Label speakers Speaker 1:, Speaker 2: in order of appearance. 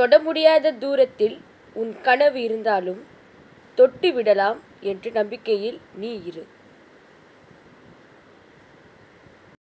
Speaker 1: தொட முடியாத தூரத்தில் உன் கனவு இருந்தாலும் தொட்டு விடலாம் என்ற நம்பிக்கையில் நீ இரு.